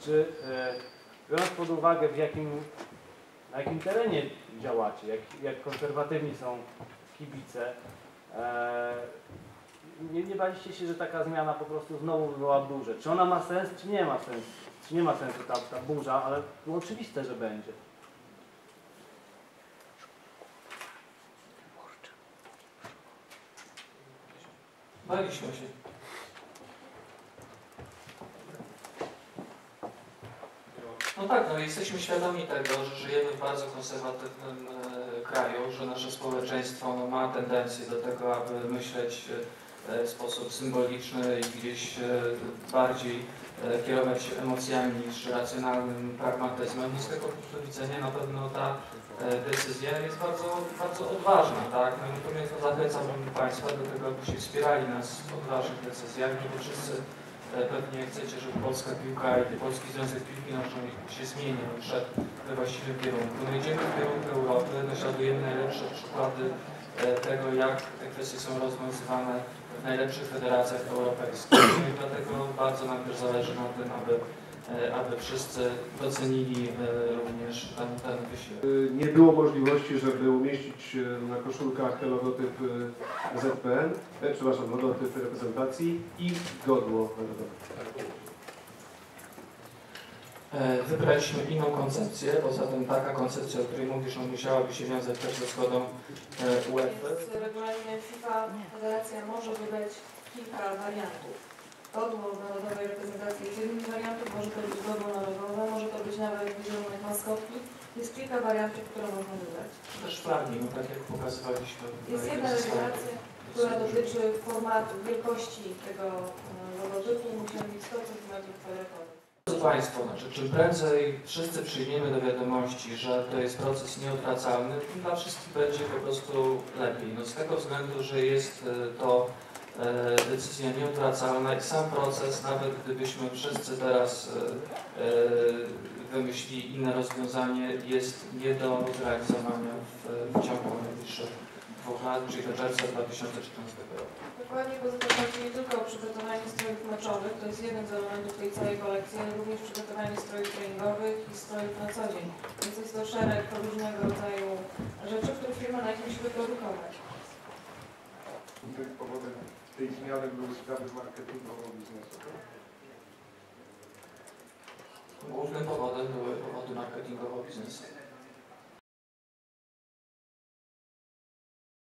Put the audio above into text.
czy e, biorąc pod uwagę w jakim, na jakim terenie działacie, jak, jak konserwatywni są kibice, e, nie, nie baliście się, że taka zmiana po prostu znowu wywoła burzę. Czy ona ma sens, czy nie ma sensu? Czy nie ma sensu ta, ta burza, ale było oczywiste, że będzie. Baliśmy się. No tak, no jesteśmy świadomi tego, że żyjemy w bardzo konserwatywnym e, kraju, że nasze społeczeństwo no, ma tendencję do tego, aby myśleć e, w sposób symboliczny i gdzieś e, bardziej kierować się emocjami niż racjonalnym pragmatyzmem. I z tego punktu widzenia na pewno ta decyzja jest bardzo, bardzo odważna, tak? No, natomiast no, zachęcałbym Państwa do tego, abyście wspierali nas w odważnych decyzjach, no bo wszyscy pewnie chcecie, żeby polska piłka i Polski Związek Piłki Nożnej się zmienił, szedł we właściwym kierunku. No idziemy w kierunku Europy, naśladujemy najlepsze przykłady e, tego, jak te kwestie są rozwiązywane w najlepszych federacjach europejskich. I dlatego bardzo nam też zależy na tym, aby, aby wszyscy docenili e, również ten, ten wysiłek. Y, Nie było możliwości, żeby umieścić na koszulkach logotyp ZPN, e, przepraszam, logotyp reprezentacji i godło narodowe. E, Wybraliśmy inną koncepcję, poza tym taka koncepcja, o której mówisz, no musiałaby się wiązać też ze zgodą e, UEFA. W regulaminie FIFA federacja może wydać kilka wariantów. Godło narodowej reprezentacji jest jednym z wariantów, może to być godło narodowe, może to być nawet wizerunek maskotki. Jest kilka wariantów, które można wydać. Też flagi, no tak jak pokazywaliśmy. Jest jedna regulacja, która dotyczy formatu, wielkości tego e, logotypu. Musimy mieć 100 cm kwadratowych. Drodzy Państwo, znaczy, czym prędzej wszyscy przyjmiemy do wiadomości, że to jest proces nieodwracalny, dla wszystkich będzie po prostu lepiej. No, z tego względu, że jest e, to e, decyzja nieodwracalna i sam proces, nawet gdybyśmy wszyscy teraz e, e, wymyślili inne rozwiązanie, jest nie do zrealizowania w, w ciągu najbliższych dwóch lat, czyli do czerwca 2014 roku. Dokładnie, bo to chodzi nie tylko o przygotowanie strojów meczowych, to jest jeden z elementów tej całej kolekcji, ale również przygotowanie strojów treningowych i strojów na co dzień. Więc jest to szereg różnego rodzaju rzeczy, które firma najpierw musi wyprodukować. Tej zmiany były sprawy marketingowo-biznesowe. Głównym powodem były powody marketingowo-biznesowe.